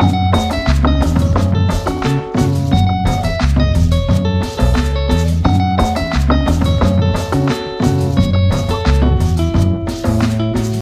Bye.